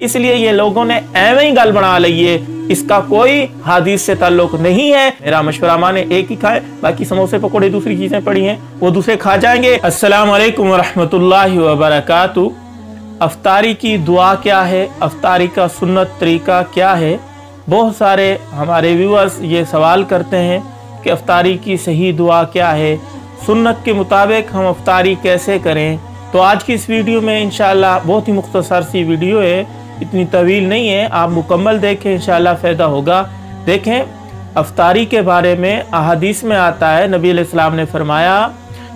इसलिए ये लोगों ने एवं ही गल बना ली है। इसका कोई हादिस से ताल्लुक नहीं है। मेरा मशवरा माने एक ही खाए, बाकी समोसे पकौड़े दूसरी चीज़ें पड़ी हैं। वो दूसरे खा जाएँगे। अस्सलाम वालेकुम रहमतुल्लाहि व बरकातहू अफ्तारी की दुआ क्या है? अफतारी का सुन्नत तरीका क्या है? बहुत सारे हमारे व्यूअर्स ये सवाल करते हैं कि अफतारी की सही दुआ क्या है? सुन्नत के मुताबिक हम अफतारी कैसे करें? तो आज की इस वीडियो में इंशाल्लाह बहुत ही मुख्तसर सी वीडियो है। इतनी तवील नहीं है। आप मुकम्मल देखें इंशाल्लाह फ़ायदा होगा। देखें, अफ्तारी के बारे में अहादीस में आता है। नबी अलैहिस्सलाम ने फरमाया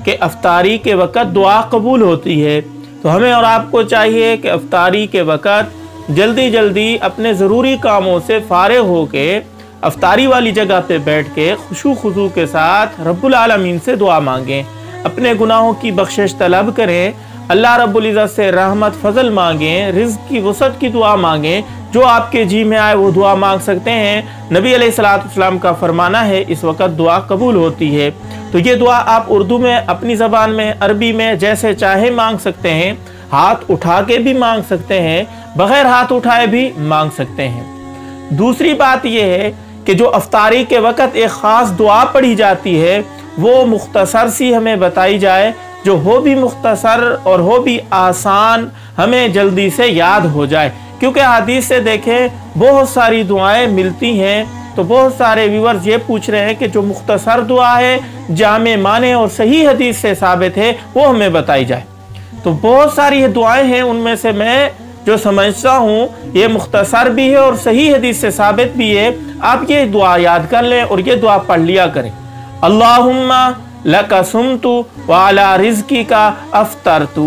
कि अफ्तारी के वक़्त दुआ कबूल होती है। तो हमें और आपको चाहिए कि अफ्तारी के वक़्त जल्दी जल्दी अपने ज़रूरी कामों से फारे हो के अफ्तारी वाली जगह पे बैठ के खुशू खुशू के साथ रब्बुल आलमीन से दुआ मांगें। अपने गुनाहों की बख्शिश तलब करें। अल्लाह रब्बुल इज़्ज़त से रहमत, फजल मांगें, रिज्क की, वसत की दुआ मांगें। जो आपके जी में आए, वो दुआ मांग सकते हैं। नबी अलैहिस्सलाम का फरमाना है, इस वक्त दुआ कबूल होती है। तो ये दुआ आप उर्दू में, अपनी ज़बान में, अरबी में, जैसे चाहे मांग सकते हैं। हाथ उठा के भी मांग सकते हैं, बगैर हाथ उठाए भी मांग सकते हैं। दूसरी बात यह है कि जो अफ्तारी के वक़्त एक ख़ास दुआ पढ़ी जाती है, वो मुख्तसर सी हमें बताई जाए जो हो भी मुख्तसर और हो भी आसान, हमें जल्दी से याद हो जाए। क्योंकि हदीस से देखें, बहुत सारी दुआएँ मिलती हैं तो बहुत सारे व्यूवर्स ये पूछ रहे हैं कि जो मुख्तसर दुआ है, जाम माने और सही हदीस से साबित है, वो हमें बताई जाए। तो बहुत सारी दुआएँ हैं, उनमें से मैं जो समझता हूँ, ये मुख्तसर भी है और सही हदीस से साबित भी है। आप ये दुआ याद कर लें और ये दुआ पढ़ लिया करें। अल्लाहुम्मा लकसुम वाला रिजकी का अफ्तर तू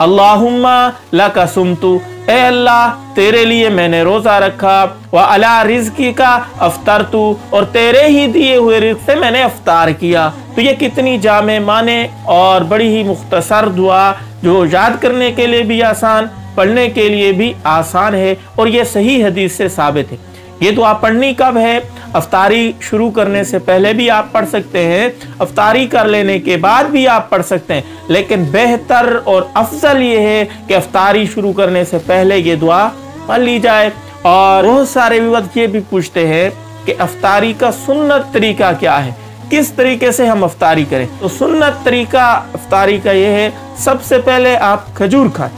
अल्लाहुम्मा लकसुम तू ए अल्लाह, तेरे लिए मैंने रोज़ा रखा। व अला रिजकी का अफ्तर तू और तेरे ही दिए हुए रिज से मैंने अफ्तार किया। तो ये कितनी जाम माने और बड़ी ही मुख्तसर दुआ, जो याद करने के लिए भी आसान, पढ़ने के लिए भी आसान है, और ये सही हदीस से साबित है। ये दुआ पढ़नी कब है? अफतारी शुरू करने से पहले भी आप पढ़ सकते हैं, अफतारी कर लेने के बाद भी आप पढ़ सकते हैं। लेकिन बेहतर और अफजल ये है कि अफतारी शुरू करने से पहले ये दुआ पढ़ ली जाए। और बहुत सारे विवत ये भी पूछते हैं कि अफतारी का सुन्नत तरीका क्या है? किस तरीके से हम अफतारी करें? तो सुन्नत तरीका अफतारी का ये है, सबसे पहले आप खजूर खाएँ।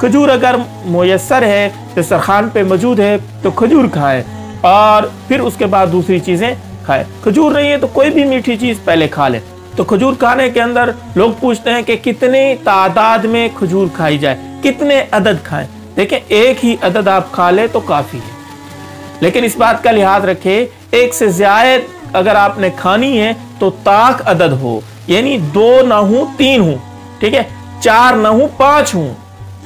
खजूर अगर मैसर है दस्तरखान पे मौजूद है तो खजूर खाएँ। और फिर उसके बाद दूसरी चीज़ें खाए। खजूर नहीं है तो कोई भी मीठी चीज़ पहले खा ले। तो खजूर खाने के अंदर लोग पूछते हैं कि कितने तादाद में खजूर खाई जाए, कितने अदद खाएँ। देखें, एक ही अदद आप खा ले तो काफ़ी है। लेकिन इस बात का लिहाज रखें, एक से ज़्यादा अगर आपने खानी है तो ताक अदद हो। यानी दो ना हूँ, तीन हूँ। ठीक है? चार ना हूँ, पाँच हूँ।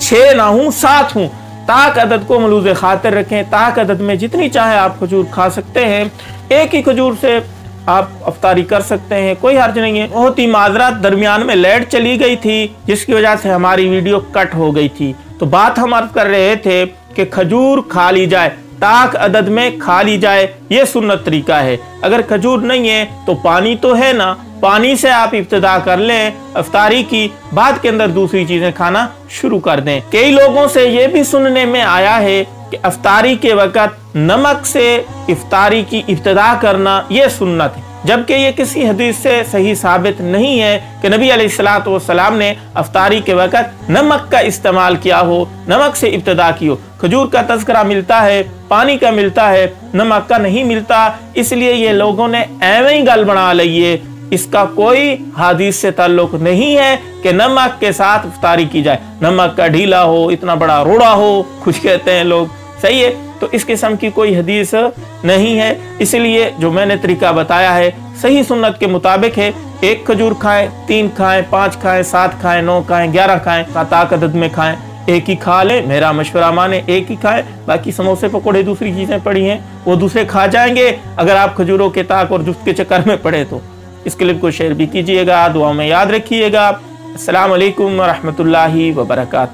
छह ना हूँ, सात हूँ। ताक अदद को मलूज खातिर रखें। ताक अदद में जितनी चाहे आप खजूर खा सकते हैं। एक ही खजूर से आप अफतारी कर सकते हैं। कोई हर्ज नहीं है। बहुत ही माजरात दरमियान में लाइट चली गई थी, जिसकी वजह से हमारी वीडियो कट हो गई थी। तो बात हम अर्ज़ कर रहे थे कि खजूर खा ली जाए। ताक अदद में खा ली जाए, ये सुन्नत तरीका है। अगर खजूर नहीं है तो पानी तो है ना। पानी से आप इब्तदा कर लें, अफतारी की बाद के अंदर दूसरी चीज़ें खाना शुरू कर दें। कई लोगों से ये भी सुनने में आया है कि अफतारी के वक़्त नमक से इफ्तारी की इब्तदा करना ये सुन्नत है। जबकि ये किसी हदीस से सही साबित नहीं है कि नबी सलाम ने अफ्तारी के वक़्त नमक का इस्तेमाल किया हो, नमक से इब्तदा की हो। खजूर का तस्करा मिलता है, पानी का मिलता है, नमक का नहीं मिलता, इसलिए ये लोगों ने एवं ही गल बना ली है। इसका कोई हादिस से ताल्लुक नहीं है कि नमक के साथ इफ्तारी की जाए। नमक का ढीला हो, इतना बड़ा रोड़ा हो, कुछ कहते हैं लोग। सही है तो इस किस्म की कोई हदीस नहीं है। इसलिए जो मैंने तरीका बताया है सही सुन्नत के मुताबिक है, एक खजूर खाएँ, तीन खाएँ, पाँच खाएँ, सात खाएँ, नौ खाएँ, ग्यारह खाएँ ताकत में खाएँ, एक ही खा ले, मेरा मशवरा माने एक ही खाए, बाकी समोसे पकौड़े दूसरी चीज़ें पड़ी हैं, वो दूसरे खा जाएँगे, अगर आप खजूरों के ताक और जुस्त के चक्कर में पड़े तो। इस क्लिप को शेयर भी कीजिएगा दुआ में याद रखिएगा असल वरहमल वर्का